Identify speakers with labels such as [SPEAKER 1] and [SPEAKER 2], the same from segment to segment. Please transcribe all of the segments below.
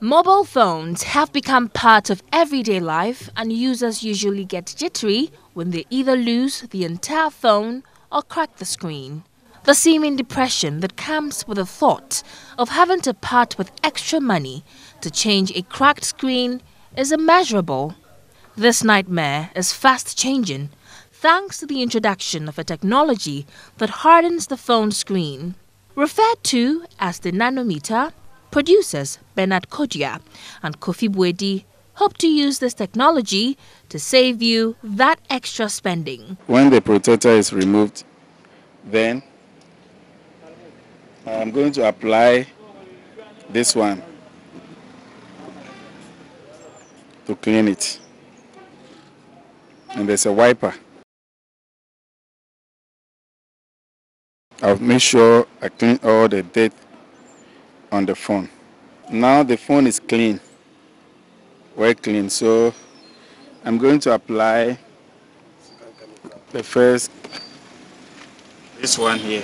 [SPEAKER 1] Mobile phones have become part of everyday life and users usually get jittery when they either lose the entire phone or crack the screen. The seeming depression that comes with the thought of having to part with extra money to change a cracked screen is immeasurable. This nightmare is fast changing thanks to the introduction of a technology that hardens the phone screen. Referred to as the nanometer, producers Bernard Kodia and Kofi Buedi hope to use this technology to save you that extra spending.
[SPEAKER 2] When the protector is removed, then I'm going to apply this one to clean it. And there's a wiper. I'll make sure I clean all the dirt on the phone. Now the phone is clean, well clean. So I'm going to apply the first, this one here.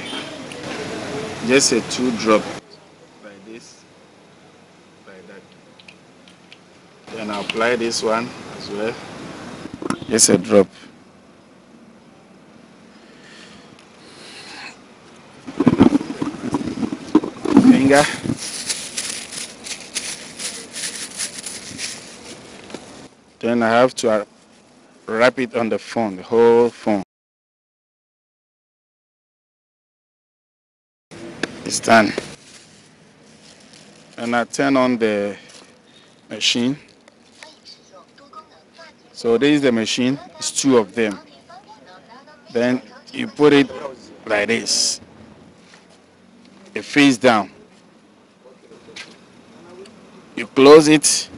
[SPEAKER 2] Just a two drop like this, like that. Then I'll apply this one as well. Just a drop. Finger. Then I have to uh, wrap it on the phone, the whole phone. It's done. And I turn on the machine. So this is the machine, it's two of them. Then you put it like this, it face down. You close it,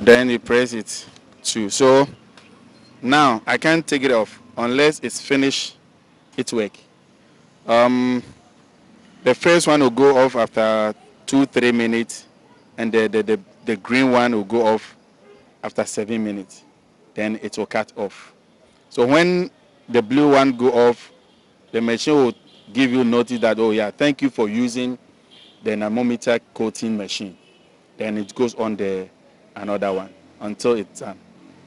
[SPEAKER 2] then you press it too. So now I can't take it off unless it's finished its work. Um, the first one will go off after two, three minutes, and the, the, the, the green one will go off after seven minutes. Then it will cut off. So when the blue one go off, the machine will give you notice that, oh yeah, thank you for using the nanometer coating machine. Then it goes on the another one until it's done.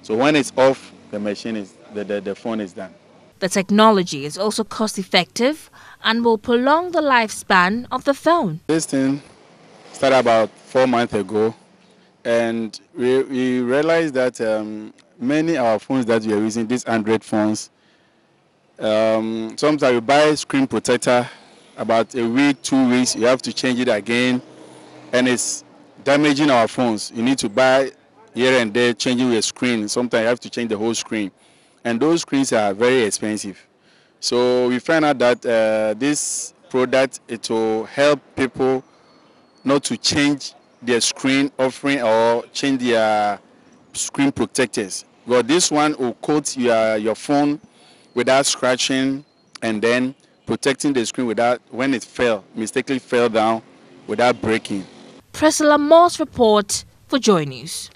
[SPEAKER 2] So when it's off, the machine is, the, the, the phone is done.
[SPEAKER 1] The technology is also cost effective and will prolong the lifespan of the phone.
[SPEAKER 2] This thing started about four months ago and we, we realized that um, many of our phones that we are using, these Android phones, um, sometimes you buy screen protector about a week, two weeks, you have to change it again and it's damaging our phones. You need to buy here and there, changing your screen. Sometimes you have to change the whole screen. And those screens are very expensive. So we find out that uh, this product, it will help people not to change their screen offering or change their screen protectors. But this one will coat your, your phone without scratching and then protecting the screen without, when it fell, mistakenly fell down, without breaking.
[SPEAKER 1] Priscilla Moore's report for Joy News.